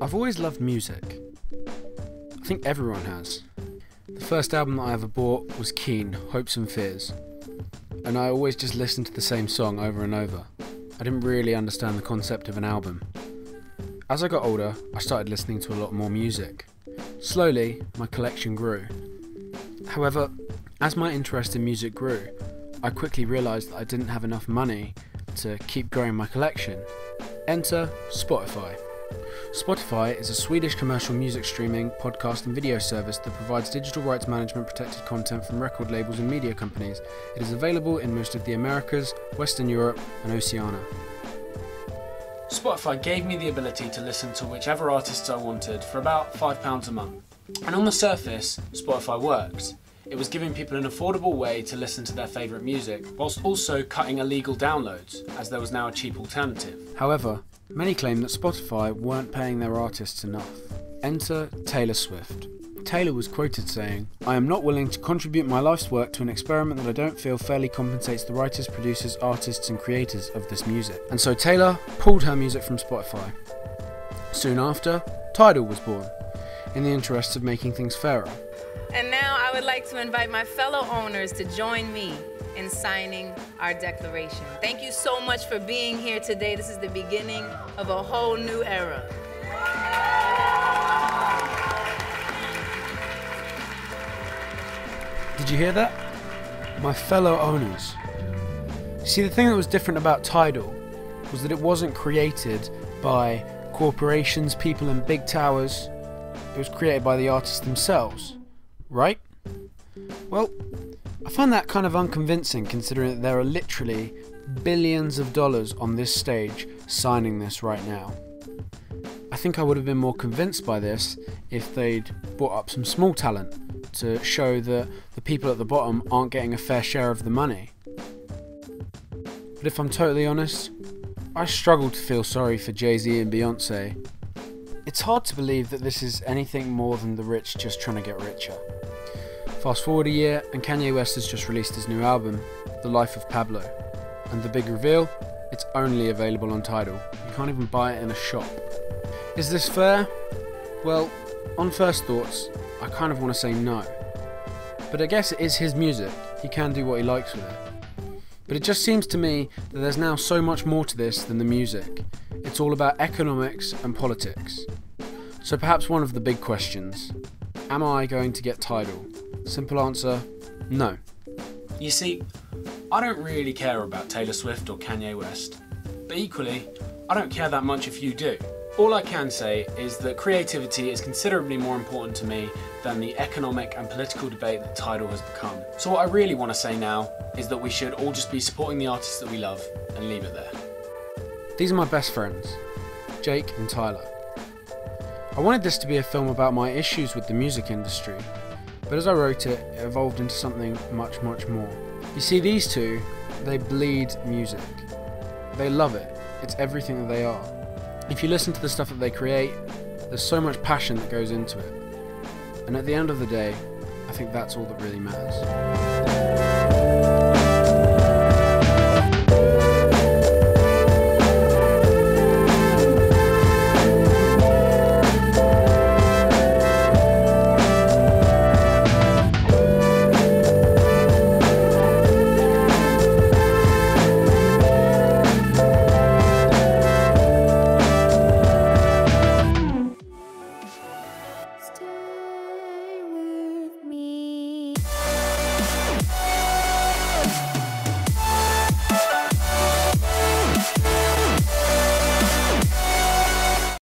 I've always loved music. I think everyone has. The first album that I ever bought was Keane, Hopes and Fears, and I always just listened to the same song over and over. I didn't really understand the concept of an album. As I got older, I started listening to a lot more music. Slowly, my collection grew. However, as my interest in music grew, I quickly realised that I didn't have enough money to keep growing my collection. Enter Spotify. Spotify is a Swedish commercial music streaming, podcast, and video service that provides digital rights management protected content from record labels and media companies. It is available in most of the Americas, Western Europe, and Oceania. Spotify gave me the ability to listen to whichever artists I wanted for about £5 a month. And on the surface, Spotify worked. It was giving people an affordable way to listen to their favourite music, whilst also cutting illegal downloads, as there was now a cheap alternative. However, many claim that Spotify weren't paying their artists enough. Enter Taylor Swift. Taylor was quoted saying, I am not willing to contribute my life's work to an experiment that I don't feel fairly compensates the writers, producers, artists, and creators of this music. And so Taylor pulled her music from Spotify. Soon after, Tidal was born, in the interests of making things fairer. And now I would like to invite my fellow owners to join me in signing our declaration. Thank you so much for being here today. This is the beginning of a whole new era. Did you hear that? My fellow owners. See, the thing that was different about Tidal was that it wasn't created by corporations, people in big towers. It was created by the artists themselves, right? Well, I find that kind of unconvincing considering that there are literally billions of dollars on this stage signing this right now. I think I would have been more convinced by this if they'd brought up some small talent to show that the people at the bottom aren't getting a fair share of the money. But if I'm totally honest, I struggle to feel sorry for Jay Z and Beyonce. It's hard to believe that this is anything more than the rich just trying to get richer. Fast forward a year, and Kanye West has just released his new album, The Life of Pablo. And the big reveal? It's only available on Tidal. You can't even buy it in a shop. Is this fair? Well, on first thoughts, I kind of want to say no. But I guess it is his music, he can do what he likes with it. But it just seems to me that there's now so much more to this than the music. It's all about economics and politics. So perhaps one of the big questions Am I going to get Tidal? Simple answer no. You see, I don't really care about Taylor Swift or Kanye West. But equally, I don't care that much if you do. All I can say is that creativity is considerably more important to me than the economic and political debate that Tidal has become. So what I really want to say now is that we should all just be supporting the artists that we love and leave it there. These are my best friends, Jake and Tyler. I wanted this to be a film about my issues with the music industry, but as I wrote it, it evolved into something much, much more. You see, these two, they bleed music. They love it. It's everything that they are. If you listen to the stuff that they create, there's so much passion that goes into it. And at the end of the day, I think that's all that really matters.